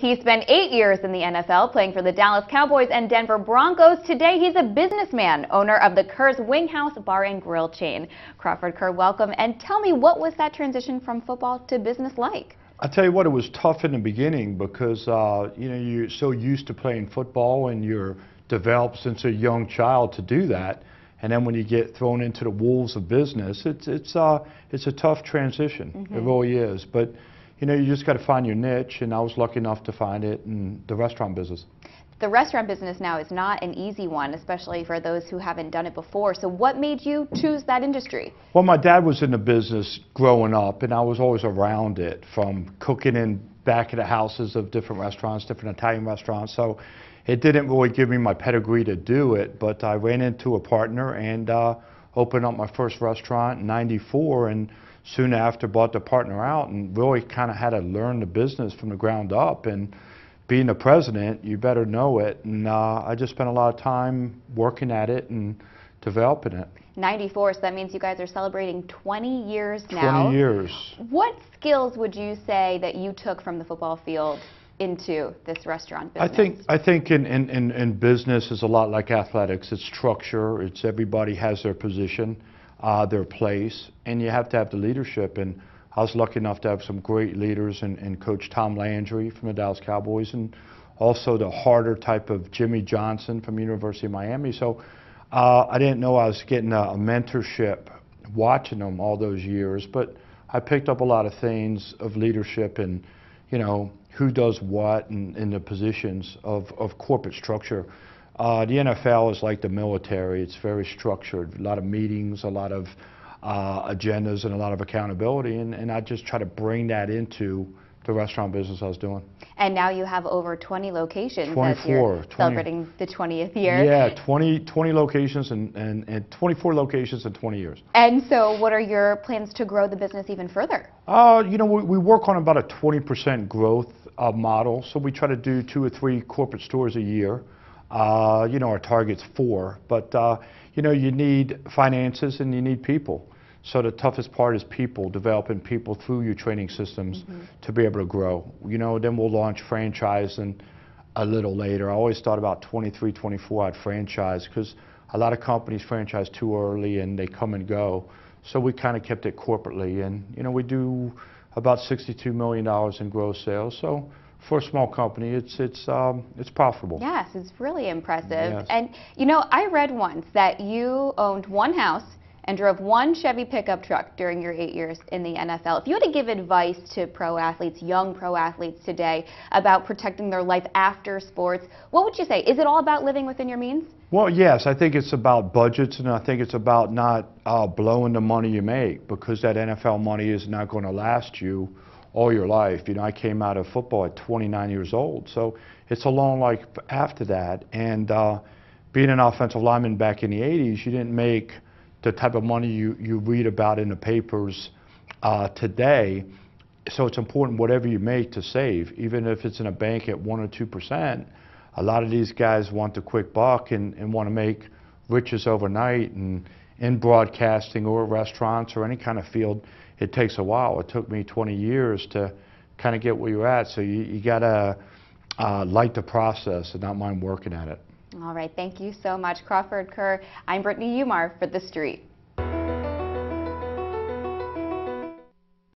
He spent eight years in the NFL playing for the Dallas Cowboys and Denver Broncos. Today, he's a businessman, owner of the Ker's Winghouse Bar and Grill chain. Crawford Ker, welcome. And tell me, what was that transition from football to business like? I tell you what, it was tough in the beginning because uh, you know you're so used to playing football and you're developed since a young child to do that, and then when you get thrown into the wolves of business, it's it's uh, it's a tough transition. Mm -hmm. It really is, but you know, you just got to find your niche, and I was lucky enough to find it in the restaurant business. The restaurant business now is not an easy one, especially for those who haven't done it before. So what made you choose that industry? Well, my dad was in the business growing up, and I was always around it, from cooking in back of the houses of different restaurants, different Italian restaurants. So it didn't really give me my pedigree to do it, but I ran into a partner and uh, opened up my first restaurant in 94, and soon after bought the partner out and really kind of had to learn the business from the ground up. And being the president, you better know it. And uh, I just spent a lot of time working at it and developing it. 94, so that means you guys are celebrating 20 years now. 20 years. What skills would you say that you took from the football field into this restaurant business? I think I think in, in, in, in business is a lot like athletics. It's structure. It's everybody has their position uh, their place, and you have to have the leadership. And I was lucky enough to have some great leaders, and, and Coach Tom Landry from the Dallas Cowboys, and also the harder type of Jimmy Johnson from University of Miami. So uh, I didn't know I was getting a, a mentorship watching them all those years, but I picked up a lot of things of leadership and, you know, who does what and in the positions of, of corporate structure. Uh, the NFL is like the military. It's very structured. A lot of meetings, a lot of uh, agendas, and a lot of accountability. And, and I just try to bring that into the restaurant business I was doing. And now you have over 20 locations 24, as you're 20, celebrating the 20th year. Yeah, 20, 20 locations and, and, and 24 locations in 20 years. And so what are your plans to grow the business even further? Uh, you know, we, we work on about a 20% growth uh, model. So we try to do two or three corporate stores a year. Uh, you know, our target's four, but uh, you know, you need finances and you need people. So the toughest part is people, developing people through your training systems mm -hmm. to be able to grow. You know, then we'll launch franchising a little later. I always thought about 23, 24 I'd franchise because a lot of companies franchise too early and they come and go. So we kind of kept it corporately and, you know, we do about $62 million in gross sales. So for a small company, it's it's um, it's profitable. Yes, it's really impressive. Yes. And you know, I read once that you owned one house and drove one Chevy pickup truck during your eight years in the NFL. If you had to give advice to pro athletes, young pro athletes today, about protecting their life after sports, what would you say? Is it all about living within your means? Well, yes, I think it's about budgets, and I think it's about not uh, blowing the money you make because that NFL money is not going to last you all your life. You know, I came out of football at 29 years old, so it's a long life after that. And uh, being an offensive lineman back in the 80s, you didn't make the type of money you, you read about in the papers uh, today. So it's important whatever you make to save, even if it's in a bank at one or two percent. A lot of these guys want the quick buck and, and want to make riches overnight. And in broadcasting or restaurants or any kind of field, it takes a while. It took me 20 years to kind of get where you're at. So you, you got to uh, like the process and not mind working at it. All right. Thank you so much, Crawford Ker. I'm Brittany Umar for The Street.